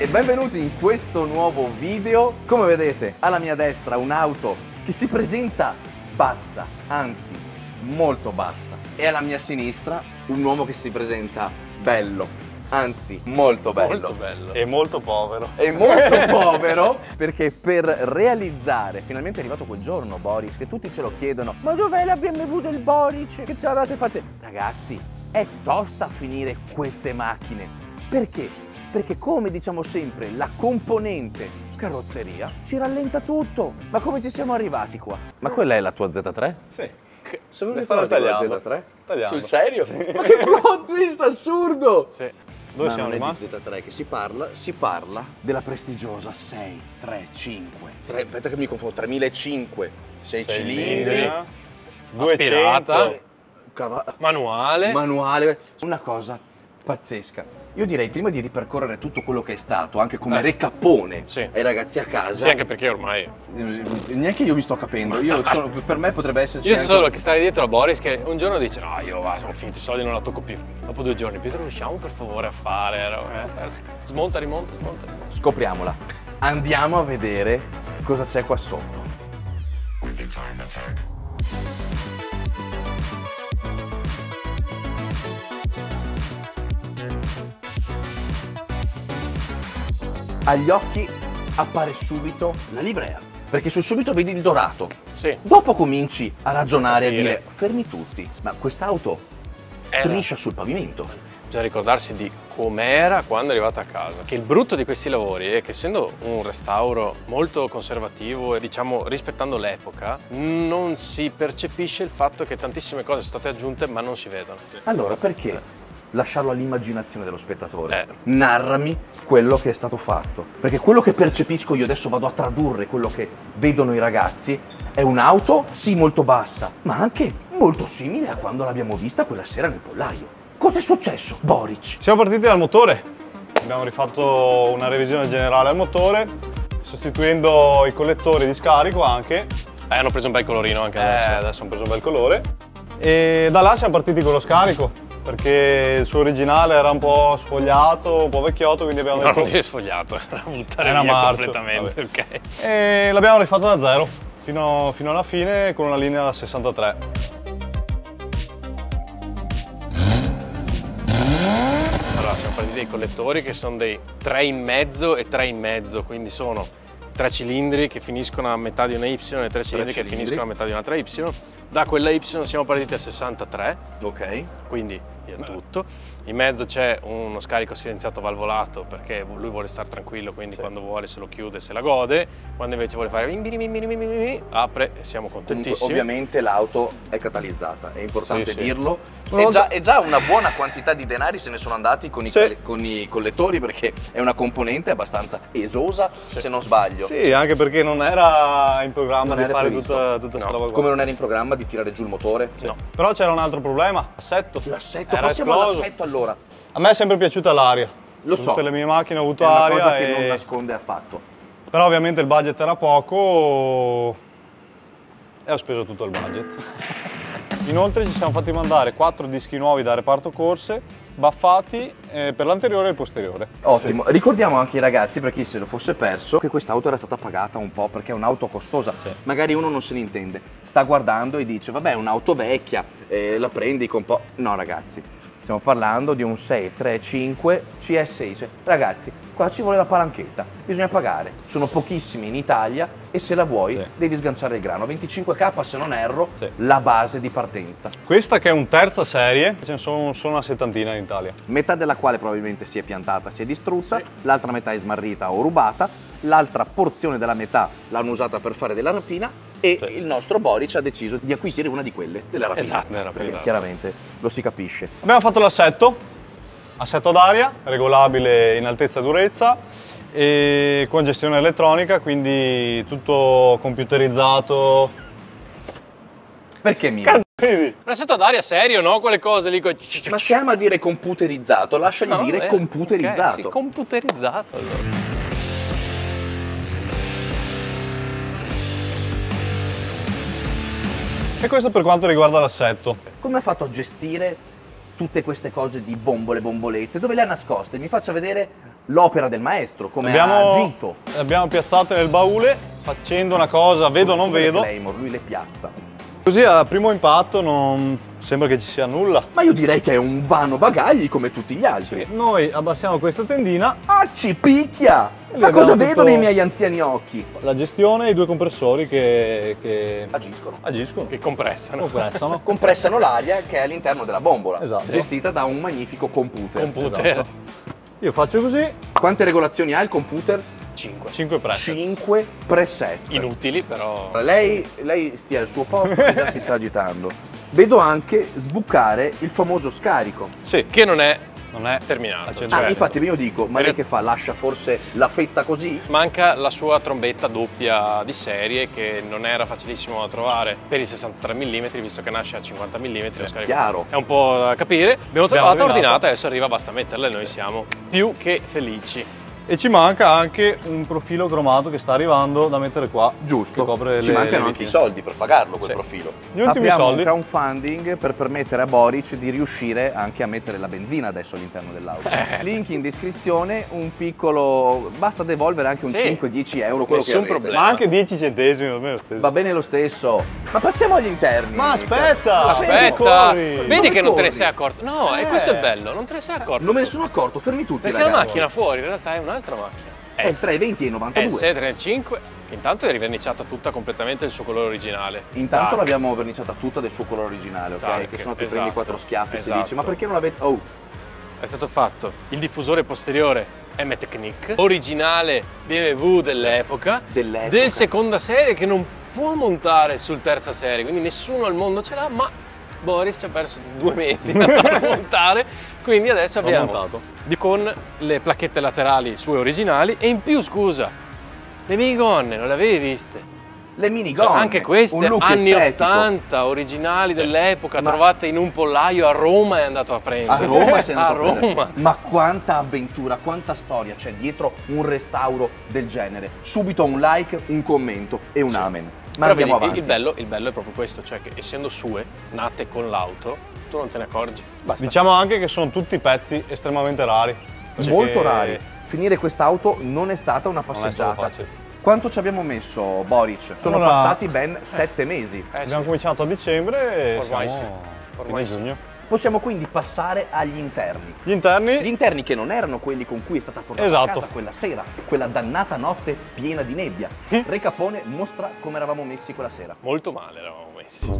e benvenuti in questo nuovo video. Come vedete, alla mia destra un'auto che si presenta bassa, anzi molto bassa. E alla mia sinistra un uomo che si presenta bello, anzi molto bello. Molto bello. E molto povero. E molto povero perché per realizzare, finalmente è arrivato quel giorno Boris, che tutti ce lo chiedono, ma dov'è la BMW del Boris? Che ce l'avete fatte? Ragazzi, è tosta finire queste macchine. Perché? Perché come diciamo sempre, la componente carrozzeria ci rallenta tutto. Ma come ci siamo arrivati qua? Ma quella è la tua Z3? Sì. Se non Ne ricordi farò la tagliando. Z3? Tagliando. Sul serio? Ma che plot twist assurdo! Sì. Dove Ma siamo non è rimasti? di Z3 che si parla, si parla della prestigiosa 6, 3, 5. 3, aspetta che mi confondo, 3005, 6 Sei cilindri, Aspirata. 200. cava- Manuale. manuale, una cosa pazzesca. Io direi prima di ripercorrere tutto quello che è stato, anche come Eh. recappone Sì. ai ragazzi a casa. Sì, anche perché ormai. Neanche io mi sto capendo, io sono- per me potrebbe esserci Io so anche- solo che stare dietro a Boris che un giorno dice no io va, sono finito i soldi non la tocco più. Dopo due giorni, Pietro riusciamo per favore a fare. Eh, Smonta, rimonta, smonta. rimonta. Scopriamola. Andiamo a vedere cosa c'è qua sotto. Agli occhi appare subito la livrea, perché sul subito vedi il dorato. Sì. Dopo cominci a ragionare e a dire fermi tutti, ma quest'auto striscia sul pavimento. Bisogna ricordarsi di com'era quando è arrivata a casa. Che il brutto di questi lavori è che essendo un restauro molto conservativo e diciamo rispettando l'epoca, non si percepisce il fatto che tantissime cose sono state aggiunte ma non si vedono. Allora, perché lasciarlo all'immaginazione dello spettatore? Eh. Narrami quello che è stato fatto. Perché quello che percepisco io adesso vado a tradurre quello che vedono i ragazzi è un'auto, sì, molto bassa, ma anche molto simile a quando l'abbiamo vista quella sera nel pollaio. Cosa è successo, Boric? Siamo partiti dal motore. Abbiamo rifatto una revisione generale al motore, sostituendo i collettori di scarico anche. Eh, hanno preso un bel colorino anche Eh, adesso. adesso hanno preso un bel colore. E da là siamo partiti con lo scarico, perché il suo originale era un po' sfogliato, un po' vecchiotto, quindi abbiamo No, non detto- dire sfogliato, era buttare Era via marcio, completamente, ok. E l'abbiamo rifatto da zero, fino, fino alla fine con una linea da 63. Allora, siamo partiti dai collettori che sono dei 3 in mezzo e 3 in mezzo, quindi sono tre cilindri che finiscono a metà di una Y e tre cilindri che cilindri. finiscono a metà di un'altra Y. Da quella Y siamo partiti a 63, Ok. quindi via tutto. In mezzo c'è uno scarico silenziato valvolato perché lui vuole stare tranquillo, quindi quando vuole se lo chiude, se la gode. Quando invece vuole fare apre e siamo Comunque, contentissimi. ovviamente l'auto è catalizzata, è importante Sì, sì. dirlo. E già, e già una buona quantità di denari se ne sono andati con i, Sì. con i collettori perché è una componente abbastanza esosa, se non sbaglio. Sì, anche perché non era in programma Non di fare previsto. tutta, tutta questa No. roba qua. Come non era in programma di tirare giù il motore? No. Però c'era un altro problema, l'assetto. L'assetto, Era passiamo all'assetto allora. A me è sempre piaciuta l'aria. Lo Su so. Tutte le mie macchine ho avuto È una aria. cosa che e- non nasconde affatto. Però ovviamente il budget era poco e ho speso tutto il budget. Inoltre ci siamo fatti mandare quattro dischi nuovi da reparto corse, baffati eh, per l'anteriore e il posteriore. Ottimo, ricordiamo anche ai ragazzi, per chi se lo fosse perso, che quest'auto era stata pagata un po' perché è un'auto costosa. Sì. Magari uno non se ne intende, sta guardando e dice, vabbè, è un'auto vecchia, eh, la prendi con po'... No ragazzi, stiamo parlando di un 635 CS6. Cioè, ragazzi, qua ci vuole la palanchetta, bisogna pagare. Sono pochissimi in Italia e se la vuoi Sì. devi sganciare il grano. 25k se non erro, Sì. la base di partenza. Questa che è un terza serie, ce ne sono solo una settantina in Italia. metà della quale probabilmente si è piantata, si è distrutta, l'altra metà è smarrita o rubata, l'altra porzione della metà l'hanno usata per fare della rapina e Sì. il nostro Boric ha deciso di acquisire una di quelle della rapina. Esatto, della rapina, esatto. chiaramente lo si capisce. Abbiamo fatto l'assetto, assetto ad aria, regolabile in altezza e durezza e con gestione elettronica, quindi tutto computerizzato. Perché? Vedi? Un assetto ad aria serio, no? Quelle cose lì. con- Ma se ama dire computerizzato, lasciagli No, dire vabbè. computerizzato. Ok, sì, computerizzato allora. E questo per quanto riguarda l'assetto. Come ha fatto a gestire tutte queste cose di bombole, bombolette? Dove le ha nascoste? Mi faccia vedere l'opera del maestro, come abbiamo, ha agito. Le abbiamo piazzate nel baule facendo una cosa vedo non Come le vedo. Claymore, lui le piazza. Così a primo impatto non sembra che ci sia nulla. Ma io direi che è un vano bagagli come tutti gli altri. Noi abbassiamo questa tendina, Ah, ci picchia! Ma cosa abbiamo vedono tutto- i miei anziani occhi? la gestione e i due compressori che, che Agiscono. agiscono, Che compressano. compressano. Compressano l'aria che è all'interno della bombola, Esatto. gestita da un magnifico computer. Computer. Esatto. Io faccio così, Quante regolazioni ha il computer? 5. 5 preset. 5 preset. Inutili, però. Lei, lei stia al suo posto che già si sta agitando. Vedo anche sbucare il famoso scarico. Sì, Che non è non è terminato. Ah, infatti io dico, ma lei che fa? Lascia forse la fetta così? Manca la sua trombetta doppia di serie che non era facilissimo da trovare per i 63 mm, visto che nasce a 50 mm lo scarico. chiaro. È un po' da capire. Abbiamo trovato ordinata, adesso arriva, basta metterla e noi siamo più che felici. E ci manca anche un profilo cromato che sta arrivando da mettere qua. Giusto. Che copre Ci le- mancano le anche i soldi per pagarlo quel Sì. profilo. Gli ultimi Apriamo soldi. un crowdfunding per permettere a Boric di riuscire anche a mettere la benzina adesso all'interno dell'auto. Eh. Link in descrizione, un piccolo... basta devolvere anche un Sì. 5-10 euro, quello Nessun che avete. problema. Ma anche 10 centesimi, va bene lo stesso. Va bene lo stesso. Ma passiamo agli interni. Ma aspetta! Aspetta, vedi che non te ne sei accorto. No, e Eh. questo è il bello, non te ne sei accorto. Non me ne sono accorto, fermi tutti Perché ragazzi. la macchina fuori in realtà è un'altra macchina. È il 320 e 92. S35, che intanto è riverniciata tutta completamente il suo colore originale. Intanto Tac. l'abbiamo verniciata tutta del suo colore originale, ok? Tac, che sennò ti esatto, prendi quattro schiaffi e si esatto. dice ma perché non l'avete... Oh, È stato fatto il diffusore posteriore M-Technic, originale BMW dell'epoca, Dell'epoca. del seconda serie che non può montare sul terza serie, quindi nessuno al mondo ce l'ha, ma Boris ci ha perso due mesi a farlo montare, quindi adesso abbiamo con le placchette laterali sue originali e in più scusa, le minigonne non le avevi viste? le mini Cioè, anche queste un look anni estetico. 80 originali dell'epoca Ma- trovate in un pollaio a Roma è andato a prendere A Roma sei a andato a prendere. Roma Ma quanta avventura, quanta storia c'è dietro un restauro del genere. Subito un like, un commento e un Sì. amen. Ma Però andiamo vedi, avanti. il, bello, il bello è proprio questo, cioè che essendo sue, nate con l'auto, tu non te ne accorgi. Basta. Diciamo anche che sono tutti pezzi estremamente rari. perché Molto rari. Finire quest'auto non è stata una Non è stato passeggiata. Quanto ci abbiamo messo, Boric? Sono Allora- passati ben sette mesi. Eh, sì. Abbiamo cominciato a dicembre e Ormai siamo sì. Ormai fine sì. giugno. Possiamo quindi passare agli interni. Gli interni Gli interni che non erano quelli con cui è stata portata Esatto. a casa quella sera, quella dannata notte piena di nebbia. Re Capone mostra come eravamo messi quella sera. Molto male eravamo messi.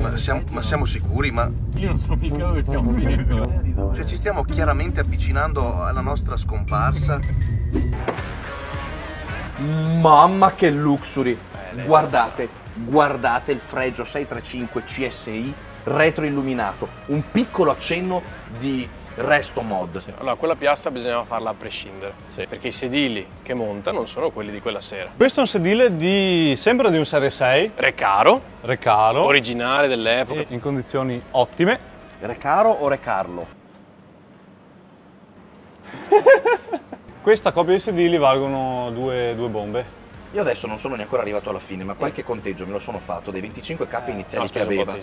Ma siamo, ma siamo sicuri? Ma Io non so mica dove stiamo finendo. cioè, ci stiamo chiaramente avvicinando alla nostra scomparsa? Mamma che luxury! lei guardate, guardate il fregio 635 CSI retro illuminato, un piccolo accenno di resto mod. Allora, quella piastra bisognava farla a prescindere, perché i sedili che monta non sono quelli di quella sera. Questo è un sedile di, sempre di un Serie 6, Recaro, Recaro, originale dell'epoca. in condizioni ottime. Recaro o Recarlo? Questa coppia di sedili valgono due, due bombe. Io adesso non sono neanche arrivato alla fine, ma qualche conteggio me lo sono fatto dei 25k iniziali ho che speso un aveva.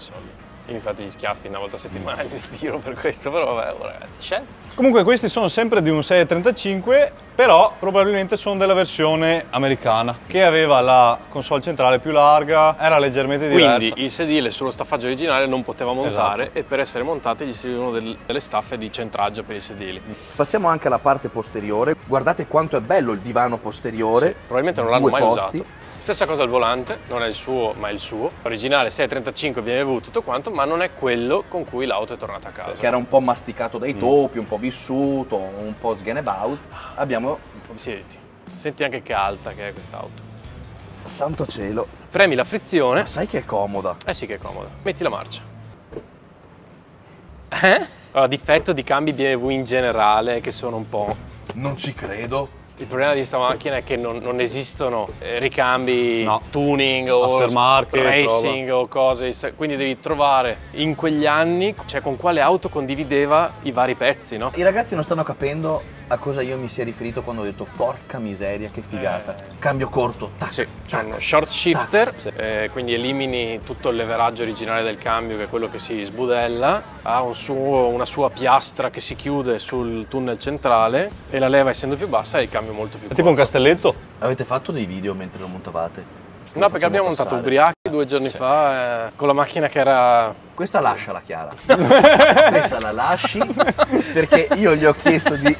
Io mi fate gli schiaffi una volta a settimana di tiro per questo, però vabbè, oh, ragazzi, scelto. Comunque questi sono sempre di un 635, però probabilmente sono della versione americana, che aveva la console centrale più larga, era leggermente diversa. Quindi il sedile sullo staffaggio originale non poteva montare Esatto. e per essere montati gli servivano del- delle staffe di centraggio per i sedili. Passiamo anche alla parte posteriore. Guardate quanto è bello il divano posteriore. Probabilmente non l'hanno mai posti. usato. Stessa cosa al volante, non è il suo ma è il suo. Originale 635 BMW tutto quanto, ma non è quello con cui l'auto è tornata a casa. Che era un po' masticato dai Mm. topi, un po' vissuto, un po' sgenebaut. Abbiamo. Senti, senti anche che alta che è quest'auto. Santo cielo. Premi la frizione. Ma sai che è comoda? Eh sì che è comoda. Metti la marcia. Eh? Allora, difetto di cambi BMW in generale che sono un po'... Non ci credo. Il problema di questa macchina è che non, non esistono eh, ricambi, No. tuning o Aftermarket, racing o cose, quindi devi trovare in quegli anni, cioè con quale auto condivideva i vari pezzi, no? I ragazzi non stanno capendo a cosa io mi sia riferito quando ho detto porca miseria, che figata. Eh. Cambio corto, tac, Sì, c'è tac, uno short shifter, eh, quindi elimini tutto il leveraggio originale del cambio che è quello che si sbudella, ha un suo- una sua piastra che si chiude sul tunnel centrale e la leva essendo più bassa è il cambio molto più È tipo un corto. castelletto? Avete fatto dei video mentre lo montavate? No, perché abbiamo montato passare. ubriachi due giorni fa eh, con la macchina che era... Questa lasciala Chiara. Questa la lasci perché io gli ho chiesto di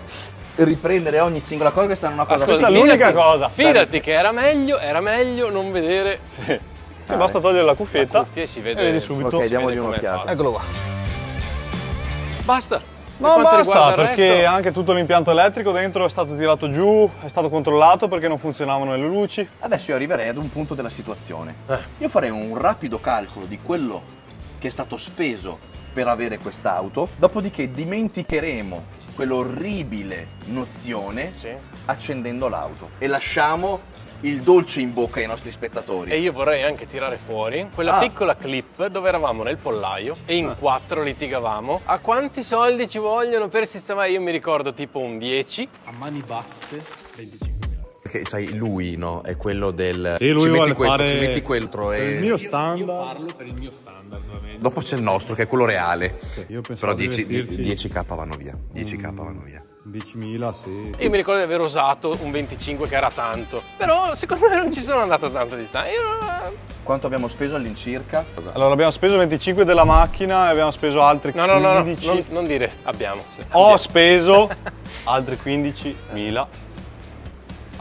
riprendere ogni singola cosa, questa è una cosa Questa è l'unica cosa. Fidati che era meglio, era meglio non vedere Sì. Sì, basta togliere la cuffietta la cuffia e si vede, e vedi subito. Ok, diamogli un'occhiata. Eccolo qua. Basta. No, basta, perché resto- anche tutto l'impianto elettrico dentro è stato tirato giù, è stato controllato perché non funzionavano le luci. Adesso io arriverei ad un punto della situazione. Eh. Io farei un rapido calcolo di quello che è stato speso per avere quest'auto, dopodiché dimenticheremo quell'orribile nozione Sì. accendendo l'auto e lasciamo il dolce in bocca ai nostri spettatori. E io vorrei anche tirare fuori quella Ah. piccola clip dove eravamo nel pollaio e in quattro litigavamo. A quanti soldi ci vogliono per sistemare? Io mi ricordo tipo un 10. a mani basse 25 Perché sai, lui no, è quello del... Sì, lui ci metti questo, fare ci metti quell'altro per il e... mio standard. Io parlo per il mio standard, ovviamente. Dopo c'è il nostro, che è quello reale. io pensavo Però di 10, vestirci- 10k vanno via. 10k vanno via. 10.000, sì. Io mi ricordo di aver usato un 25 che era tanto. Però secondo me non ci sono andato tanto di stanza. Io Quanto abbiamo speso all'incirca? Allora abbiamo speso 25 della macchina e abbiamo speso altri No, no, no, no, 15. non, non dire abbiamo. Ho speso altri 15.000.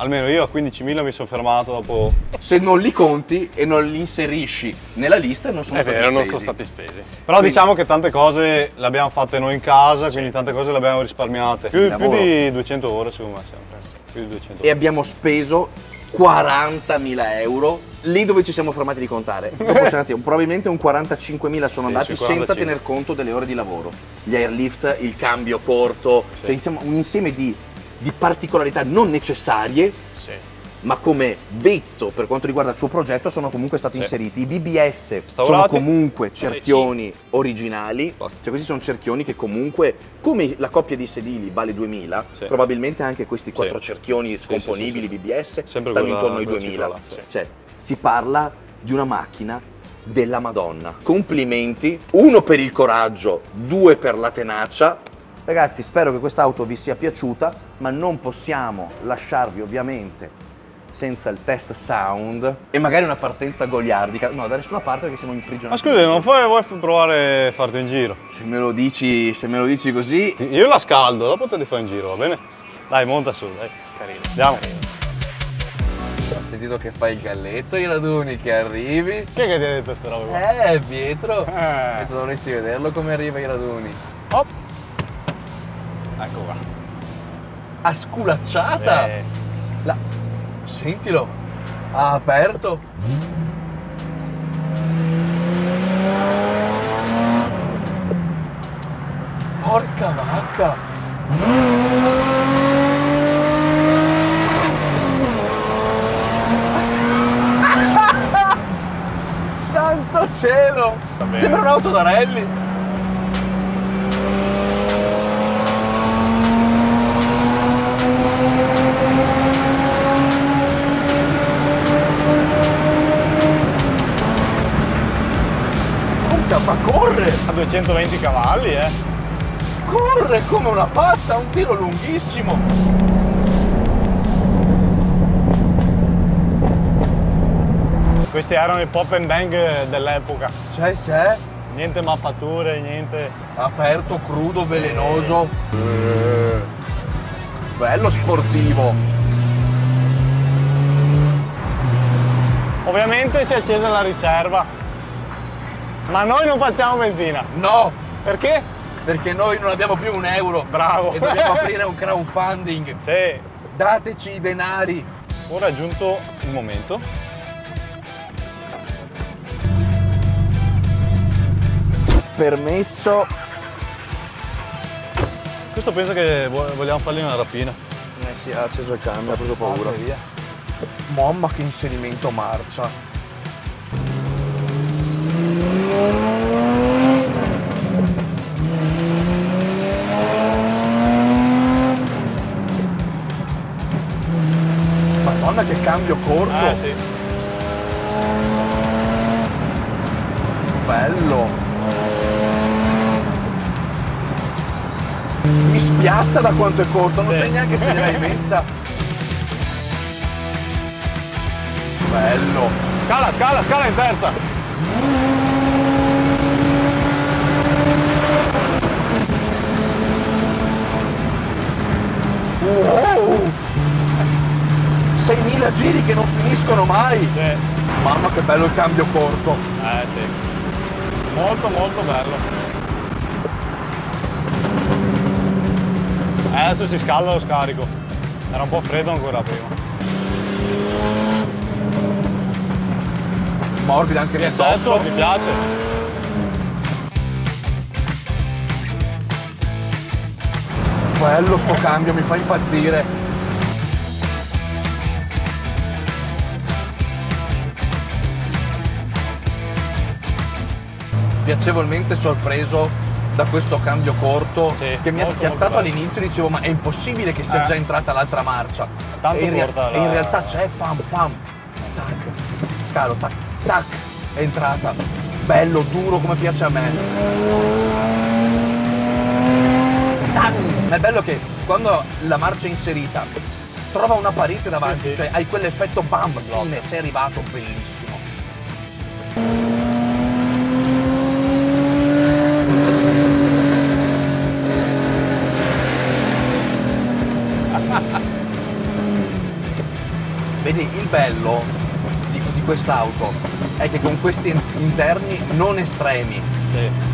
Almeno io a 15.000 mi sono fermato dopo. Se non li conti e non li inserisci nella lista non sono È stati vero, non spesi. sono stati spesi. Però diciamo che tante cose le abbiamo fatte noi in casa, quindi tante cose le abbiamo risparmiate. Più, più di 200 ore secondo me siamo. Eh sì. Più di 200 E ore. abbiamo speso 40.000 euro lì dove ci siamo fermati di contare. Andati, probabilmente un 45.000 sono Sì, andati senza 45. tener conto delle ore di lavoro. Gli airlift, il cambio corto, cioè insomma un insieme di, di particolarità non necessarie Sì. ma come vezzo per quanto riguarda il suo progetto sono comunque stati inseriti. I BBS sono Staurati. comunque cerchioni originali, cioè questi sono cerchioni che comunque, come la coppia di sedili vale 2000, Sì. probabilmente anche questi quattro Sì. cerchioni scomponibili sì, sì. BBS Sempre stanno intorno ai quella 2000. cifra là, sì. Cioè si parla di una macchina della Madonna. Complimenti, uno per il coraggio, due per la tenacia. Ragazzi, spero che quest'auto vi sia piaciuta, ma non possiamo lasciarvi ovviamente senza il test sound e magari una partenza goliardica. No, da nessuna parte perché siamo imprigionati. Ma scusi, non vuoi, vuoi provare a farti un giro? Se me lo dici, se me lo dici così, Io la scaldo, dopo te li fai un giro, va bene? Dai, monta su, dai. Carino. Andiamo. ho sentito che fai il galletto, i raduni che arrivi. Chi è che ti ha detto queste robe qua? Eh, Pietro. Eh. Pietro, dovresti vederlo come arriva i raduni. Hop. Ecco qua. A sculacciata. Eh. La... Sentilo. Ha aperto. Porca vacca. Santo cielo! Sembra un'auto da rally. 120 cavalli, eh. Corre come una pazza, un tiro lunghissimo. Questi erano i pop and bang dell'epoca. C'è, c'è. Niente mappature, niente... Aperto, crudo, velenoso. Bello sportivo. Ovviamente si è accesa la riserva. Ma noi non facciamo benzina. No, Perché? perché noi non abbiamo più un euro. Bravo. E dobbiamo aprire un crowdfunding. Sì. Dateci i denari. Ora è giunto il momento. Permesso. Questo pensa che vo- vogliamo fargli una rapina. Eh sì, ha acceso il cambio, ha preso paura. Mamma che inserimento marcia. Madonna che cambio corto. Eh sì. Bello. Mi spiazza da quanto è corto, non Sì. sai neanche se gliel'hai messa. Bello. Scala, scala, scala in terza. Wow! 6.000 giri che non finiscono mai. Sì. Mamma che bello il cambio corto. Eh sì. Molto molto bello. Eh, Adesso si scalda lo scarico. Era un po' freddo ancora prima. Morbido anche nel dorso. mi piace. Bello sto cambio, mi fa impazzire. Piacevolmente sorpreso da questo cambio corto Sì, che mi ha molto, schiattato molto bello. all'inizio dicevo ma è impossibile che sia Eh. già entrata l'altra marcia Tanto e in, corta e in la- realtà c'è pam pam tac scalo tac tac è entrata bello duro come piace a me! Ma è bello che quando la marcia è inserita trova una parete davanti, Sì, sì. cioè hai quell'effetto bam, fine, sei arrivato, bellissimo. Vedi, il bello di, di quest'auto è che con questi in- interni non estremi, Sì.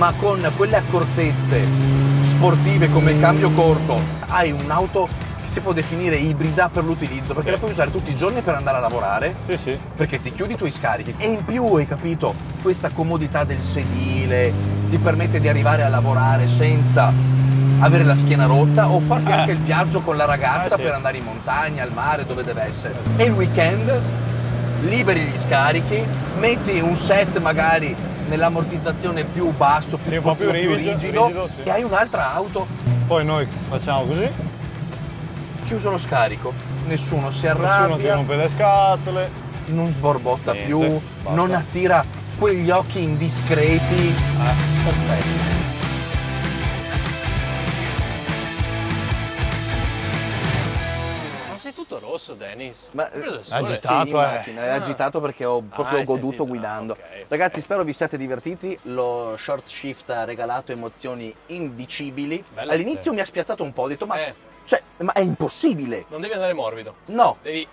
Ma con quelle accortezze sportive come il cambio corto, hai un'auto che si può definire ibrida per l'utilizzo, perché Sì. la puoi usare tutti i giorni per andare a lavorare, Sì, sì. perché ti chiudi i tuoi scarichi e in più hai capito questa comodità del sedile ti permette di arrivare a lavorare senza avere la schiena rotta o farti Eh. anche il viaggio con la ragazza Eh, sì. per andare in montagna, al mare, dove deve essere. E il weekend liberi gli scarichi, metti un set magari nell'ammortizzazione più basso, più Sì, po' più sportivo, rigido- rigido, rigido, sì. e hai un'altra auto, Poi noi facciamo così, chiuso lo scarico, nessuno si nessuno ti arrabbia, rompe le scatole. non sborbotta Niente, più, basta. non attira quegli occhi indiscreti. Eh. Perfetto. Rosso, Dennis. Ma eh, agitato, sì, eh. macchina, è Ah. agitato perché ho proprio hai goduto sentito, guidando. ok, ok. Ragazzi, spero vi siate divertiti. Lo short shift ha regalato emozioni indicibili. Bella, All'inizio sì. mi ha spiazzato un po', ho detto ma, Eh. cioè, ma è impossibile. Non devi andare morbido. No, Devi...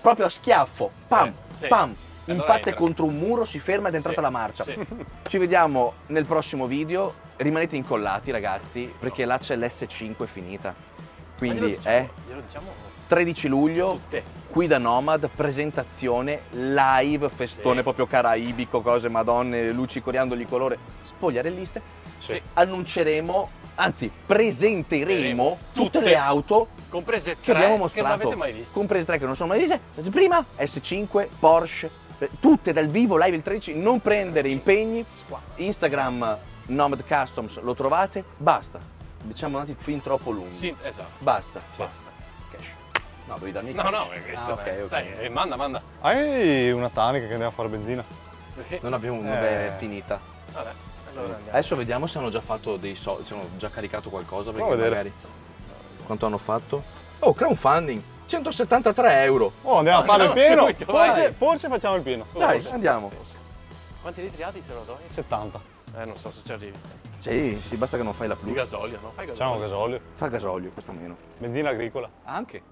proprio a schiaffo, pam, sì. pam, E allora impatta entra. contro un muro, si ferma ed è entrata Sì, la marcia. sì. Ci vediamo nel prossimo video. Rimanete incollati, ragazzi, perché là c'è l'S5 finita. Quindi diciamo, è Glielo diciamo 13 luglio, tutte. qui da Nomad, presentazione live, festone Sì. proprio caraibico, cose madonne, luci coriandoli colore, spogliarelliste. Sì. Annunceremo, anzi presenteremo Teremo tutte, tutte. le auto Comprese che tre abbiamo che mostrato. non avete mai visto. Comprese tre che non sono mai viste. Prima S5, Porsche, eh, tutte dal vivo, live il 13, non prendere impegni. Instagram Nomad Customs lo trovate, basta. Diciamo andati fin troppo lunghi. Sì, esatto. Basta. Basta. Cash. No, devi darmi No, cash. no, è questo. Ah, ok, ok. Sai, eh, manda, manda. Hai una tanica che andiamo a fare benzina? Perché? Non abbiamo Eh. vabbè, è finita. Vabbè, allora andiamo. Adesso vediamo se hanno già fatto dei soldi, se hanno già caricato qualcosa perché a magari. Quanto hanno fatto? Oh, crowdfunding! 173 euro! Oh, andiamo a No, fare no, il pieno? subito, vai. Forse, forse facciamo il pieno. Dai, Forse. andiamo. Quanti litri ha di serotonin? 70. Eh, non so se ci arrivi. Sì, sì, basta che non fai la Di plus. gasolio, no? Fai gasolio. Facciamo gasolio. Fa gasolio, questo meno. Benzina agricola. Anche.